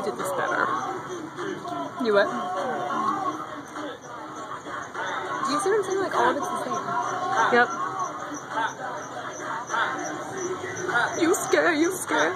I did this better. You what? Do you see what I'm saying? Like all of it's the same. Yep. You scare, you scare.